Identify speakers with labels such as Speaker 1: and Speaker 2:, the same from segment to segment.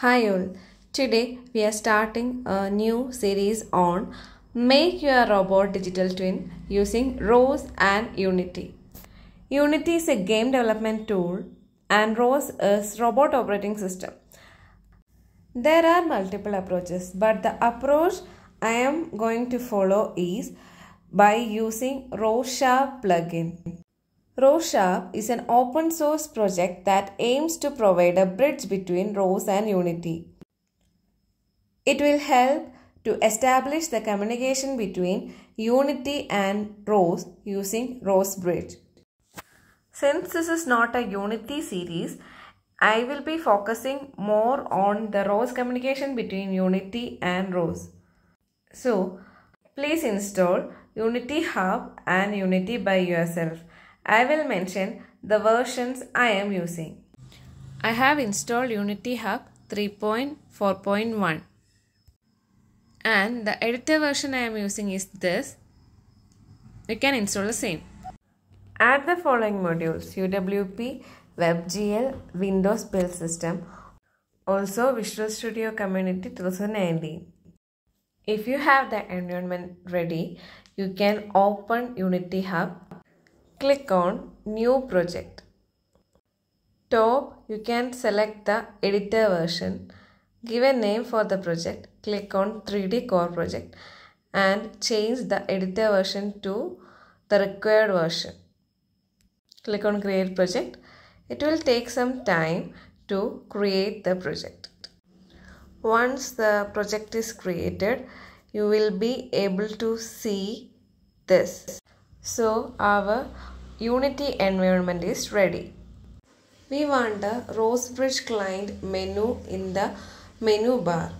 Speaker 1: Hi all. Today we are starting a new series on Make Your Robot Digital Twin using ROS and Unity. Unity is a game development tool and ROS is robot operating system. There are multiple approaches, but the approach I am going to follow is by using ROS Sharp plugin. ROS Sharp is an open source project that aims to provide a bridge between ROS and Unity. It will help to establish the communication between Unity and ROS using ROS Bridge. Since this is not a Unity series, I will be focusing more on the ROS communication between Unity and ROS. So, please install Unity Hub and Unity by yourself. I will mention the versions I am using. I have installed Unity Hub 3.4.1 and the editor version I am using is this. You can install the same. Add the following modules UWP, WebGL, Windows Build System, also Visual Studio Community 2019. If you have the environment ready, you can open Unity Hub. Click on New Project. Top, you can select the editor version. Give a name for the project. Click on 3D Core Project and change the editor version to the required version. Click on Create Project. It will take some time to create the project. Once the project is created, you will be able to see this. So our Unity environment is ready. We want the ROSBridge client menu in the menu bar.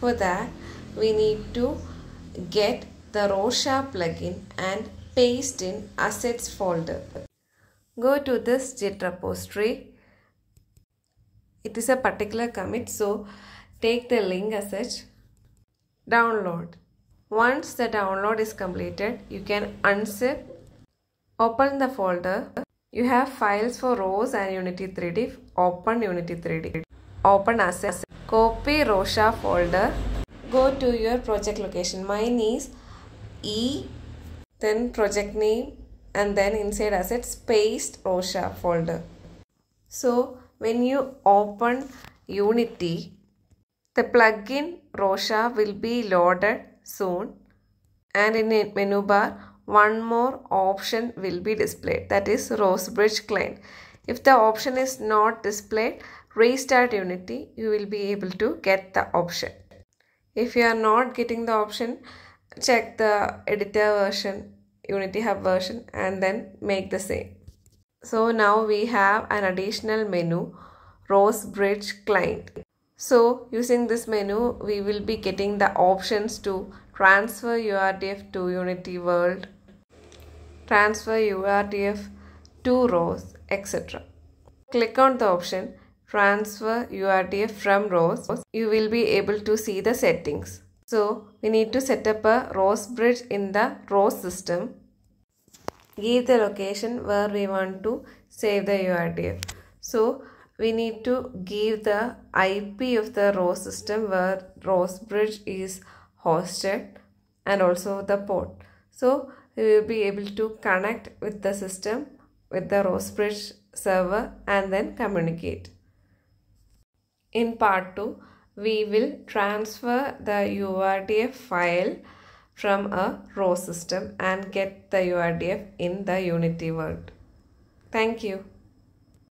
Speaker 1: For that, we need to get the ROS Sharp plugin and paste in assets folder. Go to this Git repository. It is a particular commit, so take the link as such. Download. Once the download is completed, you can unzip, open the folder. You have files for ROS and Unity 3D. Open Unity 3D. Open assets. Copy ROS Sharp folder. Go to your project location. Mine is E, then project name, and then inside assets paste ROS Sharp folder. So when you open Unity, the plugin ROS Sharp will be loaded soon and in a menu bar one more option will be displayed that is ROSBridge client. If the option is not displayed, restart Unity, you will be able to get the option. If you are not getting the option, check the editor version, Unity Hub version and then make the same. So now we have an additional menu, ROSBridge client. So using this menu, we will be getting the options to transfer URDF to Unity World, transfer URDF to ROS, etc. Click on the option transfer URDF from ROS. You will be able to see the settings. So we need to set up a ROS bridge in the ROS system. Give the location where we want to save the URDF. So we need to give the IP of the ROS system where ROS bridge is hosted and also the port. So we will be able to connect with the system with the ROS bridge server and then communicate. In part 2, we will transfer the URDF file from a ROS system and get the URDF in the Unity world. Thank you.